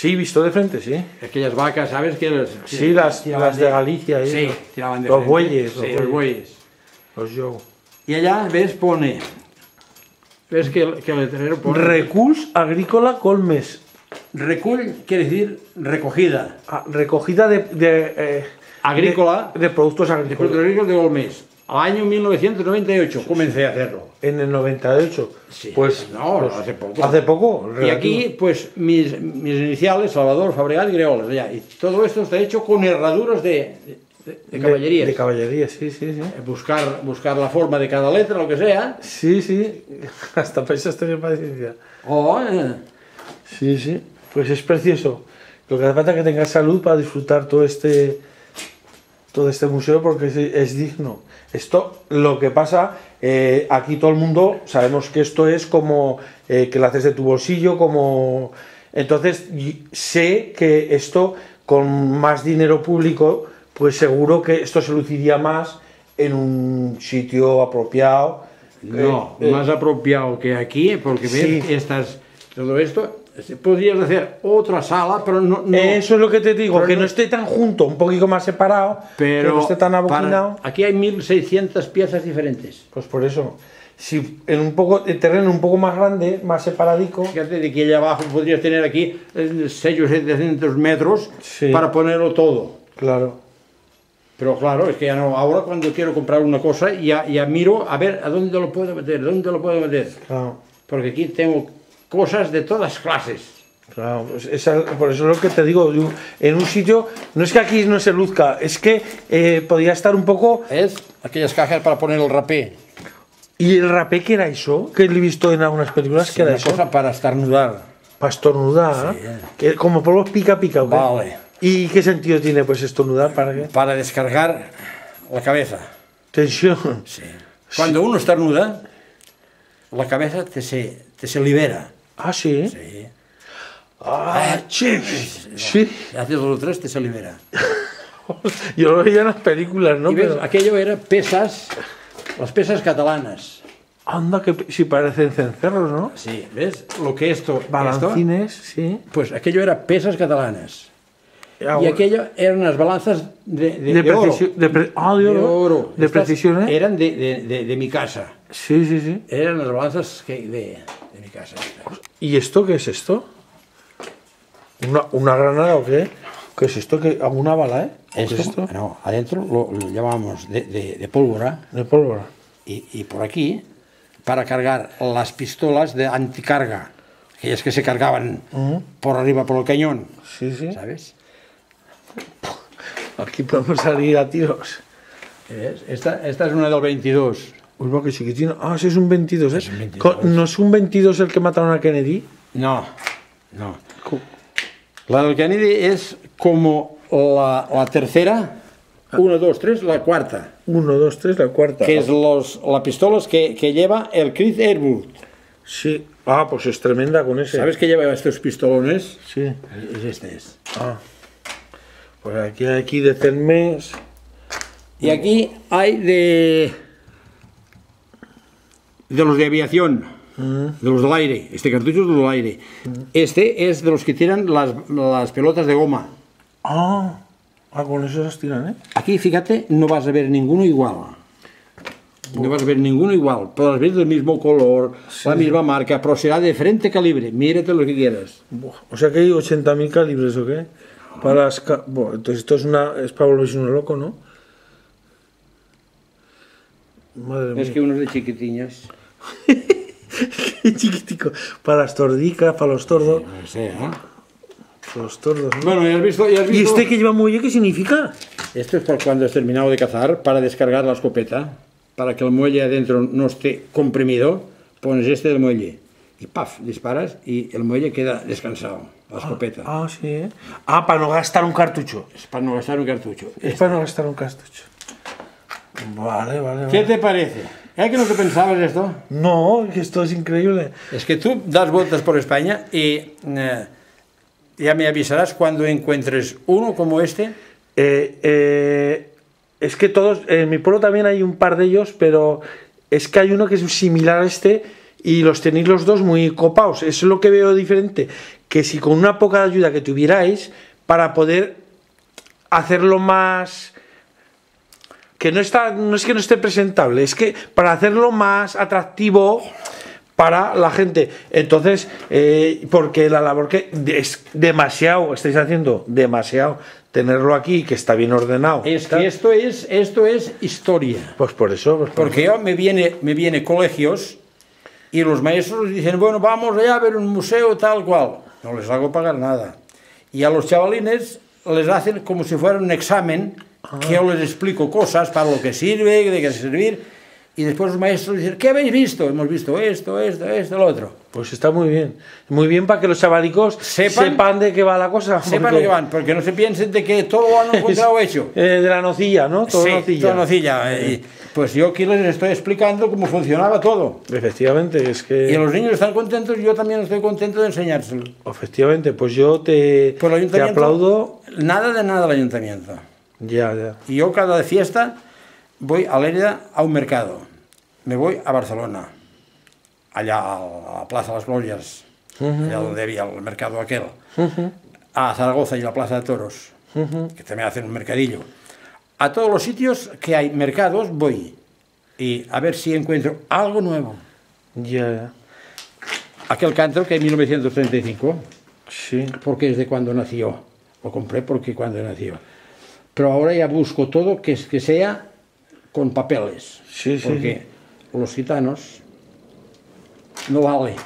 Sí, visto de frente, sí. Aquellas vacas, ¿sabes? Que Sí, las, tiraban las de Galicia. Sí, ¿eh? tiraban de Los frente. bueyes. Sí, los bueyes. Los yo. Y allá, ¿ves? Pone... ¿Ves que el, que el letrero pone... Reculs agrícola colmes. Recull quiere decir recogida. Ah, recogida de, de, eh, Agrícola. de, de productos De agrícolas. Puerto Rico de Olmés. Al año 1998 comencé a hacerlo. En el 98. Sí. Pues No, pues, hace poco. Hace poco. Y aquí, pues, mis, mis iniciales, Salvador, Fabregat y Greolas. ya. Y todo esto está hecho con herraduras de, de, de caballerías. De, caballería, sí, sí, sí. buscar, buscar la forma de cada letra, lo que sea. Sí, sí. Hasta pensas tener paciencia. O, eh, Sí, sí. Pues es precioso. Lo que hace falta es que tengas salud para disfrutar todo este todo este museo porque es, es digno. Esto, lo que pasa, eh, aquí todo el mundo sabemos que esto es como eh, que lo haces de tu bolsillo, como... Entonces, sé que esto, con más dinero público, pues seguro que esto se luciría más en un sitio apropiado. no, Eh, más apropiado que aquí, porque ves, Sí. estas, todo esto, se- podrías hacer otra sala, pero no... no Eso es lo que te digo, que no- no esté tan junto, un poquito más separado, pero que no esté tan para- aboquinado. aquí hay 1600 piezas diferentes. Pues por eso, si en un poco el terreno un poco más grande, más separadico, Fíjate, de aquí allá abajo podrías tener aquí 6 o 700 metros Sí. para ponerlo todo. claro. Pero claro, es que ya no. Ahora cuando quiero comprar una cosa, ya, ya miro a ver a dónde lo puedo meter, dónde lo puedo meter. Claro, Porque aquí tengo cosas de todas clases. claro, pues esa- por eso es lo que te digo, en un sitio, no es que aquí no se luzca, es que eh, podría estar un poco... ¿Ves? Aquellas cajas para poner el rapé. ¿Y el rapé que era eso? Que he visto en algunas películas, que era Una eso? cosa para estornudar. Para estornudar, que como por los pica pica, ¿o qué? Vale. ¿Y qué sentido tiene pues estornudar? ¿Para qué? Para descargar la cabeza. Tensión. Sí. Cuando uno estornuda, la cabeza te se, te se libera. Ah, sí. Sí. Ah, chis. Sí. Haces dos o tres, te se libera. Yo lo veía en las películas, ¿no? y ves, Pero- aquello era pesas, las pesas catalanas. Anda, que si parecen cencerros, ¿no? Sí, ¿ves? Lo que esto, esto, Balancines, sí. pues aquello era pesas catalanas. Ah, Y aquello eran unas balanzas de, de, de, de oro. De, ah, de De oro. oro. De Estas precisión, ¿eh? Eran de, mi casa. Sí, sí, sí. Eran las balanzas que, de mi casa. ¿Y esto qué es esto? ¿Una, una granada o qué? ¿Qué es esto? ¿Qué, ¿Alguna bala, eh? ¿Qué es esto? No, adentro lo, lo llamamos de, de- de pólvora De pólvora. y, y por aquí para cargar las pistolas de anticarga, aquellas que se cargaban por arriba por el cañón, Sí, sí. ¿sabes? Aquí podemos salir a tiros. Esta, esta es una del 22. Uy, va, que chiquitino. Ah, sí, es un 22, ¿eh? Es un 22. Co- ¿No es un 22 el que mataron a Kennedy? No, no. La del Kennedy es como la, la tercera, uno, dos, tres, la cuarta, 1, 2, 3, la cuarta. que es los, la pistolas que, que lleva el Chris Airwood. Sí. Ah, pues es tremenda con ese. ¿Sabes que lleva estos pistolones? Sí. Es este es. Ah. Pues aquí, aquí de Celmes. Y aquí hay de. De los de aviación, de los del aire. Este cartucho es del aire. Este es de los que tiran las, las pelotas de goma. Ah. Ah, con eso se tiran, ¿eh? Aquí, fíjate, no vas a ver ninguno igual. No vas a ver ninguno igual. Podrás ver del mismo color, la misma marca, pero será de diferente calibre. Mírate lo que quieras. Buah, O sea que hay 80.000 calibres, ¿o qué? Para las... ca- Buah, entonces esto es, una, es para volverse uno loco, ¿no? Madre mía. Es que unos de chiquitiñas. Qué chiquitico. Para las tordicas, para los tordos. No sé, ¿eh? Los tordos, ¿no? Bueno, ya has visto. Ya has ¿Y visto? este que lleva muelle qué significa? Esto es por cuando has terminado de cazar, para descargar la escopeta, para que el muelle adentro no esté comprimido, pones este del muelle y paf, disparas y el muelle queda descansado, la escopeta. Ah, sí, ¿eh? Ah, para no gastar un cartucho. Es para no gastar un cartucho. Es para no gastar un cartucho. Vale, vale, ¿Qué vale. te parece? ¿Es que no te pensabas esto? No, que esto es increíble. Es que tú das vueltas por España y eh, ya me avisarás cuando encuentres uno como este. Eh, eh, es que todos, en mi pueblo también hay un par de ellos, pero es que hay uno que es similar a este y los tenéis los dos muy copados. Eso es lo que veo diferente. Que si con una poca ayuda que tuvierais para poder hacerlo más que no está no es que no esté presentable es que para hacerlo más atractivo para la gente entonces eh, porque la labor que es demasiado estáis haciendo demasiado tenerlo aquí que está bien ordenado Es que esto es, esto es historia. pues por eso pues por Porque yo me viene, me viene colegios y los maestros dicen, bueno, vamos allá a ver un museo tal cual. No les hago pagar nada. Y a los chavalines les hacen como si fuera un examen, que yo les explico cosas para lo que sirve, de qué servir. Y después los maestros dicen, ¿qué habéis visto? Hemos visto esto, esto, esto, lo otro. Pues está muy bien. Muy bien para que los chavalicos Sepan- sepan, de qué va la cosa. Sepan porque- lo que van, porque no se piensen de que todo lo han encontrado hecho. Eh, de la nocilla, ¿no? Todo sí, nocilla. todo nocilla. Y, pues yo aquí les estoy explicando cómo funcionaba todo. Efectivamente, es que. Y los niños están contentos y yo también estoy contento de enseñárselo. Efectivamente, pues yo te, Pues te aplaudo. Nada de nada el ayuntamiento. Ya, ya. Y yo cada fiesta voy a Lérida a un mercado. Me voy a Barcelona, allá a la Plaza de las Glorias, allá donde había el mercado aquel. A Zaragoza y la Plaza de Toros, que también hacen un mercadillo. A todos los sitios que hay mercados voy. Y a ver si encuentro algo nuevo. Ya. Aquel canto que en 1935 Sí. porque es de cuando nació. Lo compré porque cuando nació. Pero ahora ya busco todo que, que sea con papeles. Sí, sí, Porque los gitanos no vale